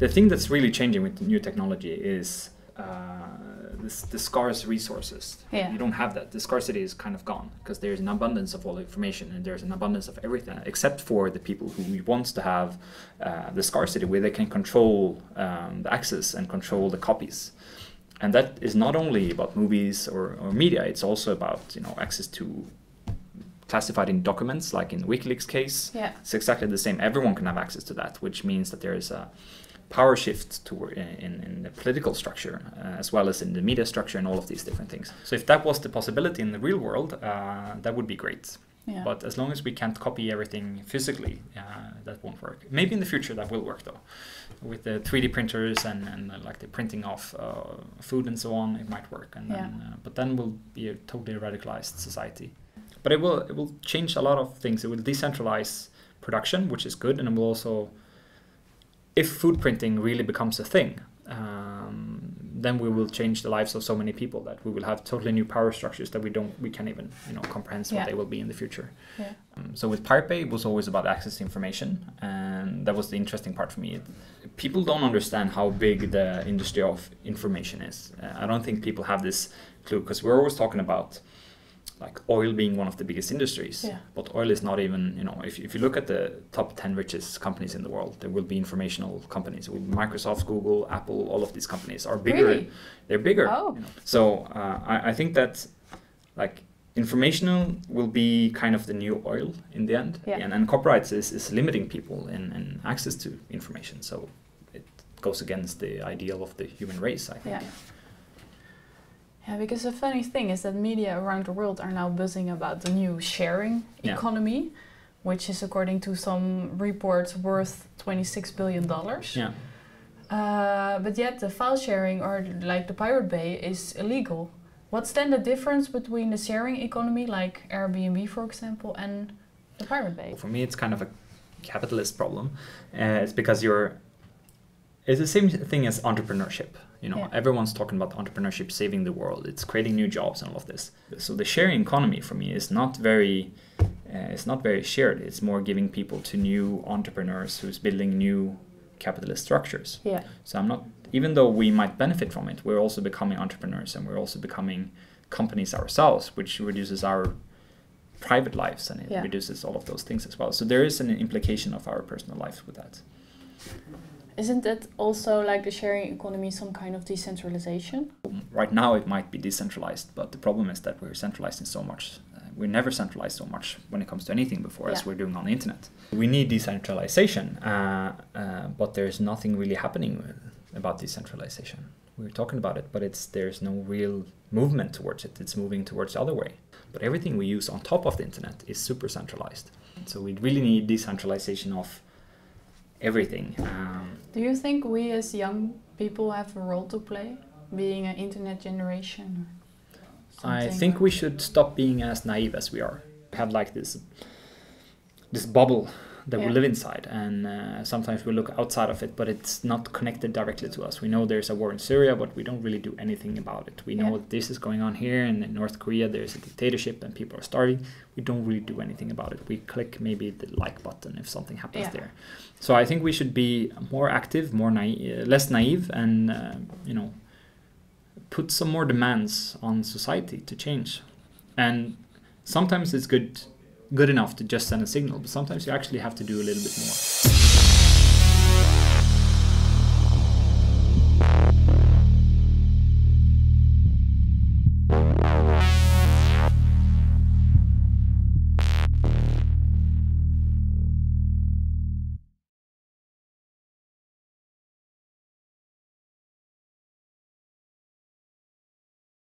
the thing that's really changing with new technology is uh, this, the scarce resources. Yeah. You don't have that. The scarcity is kind of gone because there's an abundance of all information and there's an abundance of everything, except for the people who wants to have uh, the scarcity where they can control um, the access and control the copies. And that is not only about movies or, or media. It's also about you know access to classified in documents, like in WikiLeaks case. Yeah. It's exactly the same. Everyone can have access to that, which means that there is a power shift toward in, in the political structure uh, as well as in the media structure and all of these different things. So if that was the possibility in the real world, uh, that would be great. Yeah. But as long as we can't copy everything physically, uh, that won't work. Maybe in the future that will work though, with the 3D printers and, and uh, like the printing of uh, food and so on, it might work. And then, uh, but then we'll be a totally radicalized society. But it will it will change a lot of things. It will decentralize production, which is good, and it will also, if food printing really becomes a thing, um, then we will change the lives of so many people that we will have totally new power structures that we don't we can't even you know comprehend Yeah. what they will be in the future. Yeah. Um, so with Pirate Bay, it was always about access to information, and that was the interesting part for me. People don't understand how big the industry of information is. Uh, I don't think people have this clue because we're always talking about like oil being one of the biggest industries. Yeah. But oil is not even, you know, if, if you look at the top 10 richest companies in the world, there will be informational companies. Will be Microsoft, Google, Apple, all of these companies are bigger. Really? They're bigger. Oh. you know. So uh, I, I think that like informational will be kind of the new oil in the end. Yeah. And, and copyright is, is limiting people in, in access to information. So it goes against the ideal of the human race, I think. Yeah. Yeah, because the funny thing is that media around the world are now buzzing about the new sharing Yeah. economy, which is according to some reports worth $26 billion. Yeah. Uh, but yet the file sharing or like the Pirate Bay is illegal. What's then the difference between the sharing economy, like Airbnb for example, and the Pirate Bay? For me, it's kind of a capitalist problem. Uh, it's because you're. It's the same thing as entrepreneurship. You know, Yeah. everyone's talking about entrepreneurship saving the world. It's creating new jobs and all of this. So the sharing economy for me is not very. Uh, it's not very shared. It's more giving people to new entrepreneurs who's building new capitalist structures. Yeah. So I'm not, even though we might benefit from it, we're also becoming entrepreneurs and we're also becoming companies ourselves, which reduces our private lives and it Yeah. reduces all of those things as well. So there is an implication of our personal lives with that. Isn't it also like the sharing economy some kind of decentralization? Right now it might be decentralized, but the problem is that we're centralizing so much. Uh, we never centralized so much when it comes to anything before as we're doing on the internet. We need decentralization, uh, uh, but there's nothing really happening about decentralization. We're talking about it, but it's there's no real movement towards it. It's moving towards the other way. But everything we use on top of the internet is super centralized. So we really need decentralization of everything. Um, Do you think we as young people have a role to play, being an internet generation? I think we should stop being as naive as we are. Have like this this bubble that Yeah. we live inside, and uh, sometimes we look outside of it, but it's not connected directly to us. We know there's a war in Syria, but we don't really do anything about it. We know Yeah. this is going on here, and in North Korea there's a dictatorship and people are starving. We don't really do anything about it. We click maybe the like button if something happens Yeah. there. So I think we should be more active, more naive, less naive, and uh, you know put some more demands on society to change. And sometimes it's good good enough to just send a signal, but sometimes you actually have to do a little bit more.